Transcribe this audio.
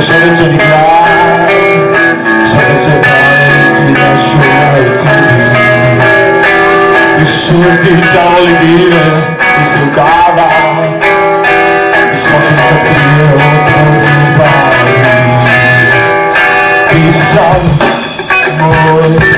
Lasciare già di Sono separati ti lascio I soldi già voglio dire Mi struccava Mi sono capire come fare This is all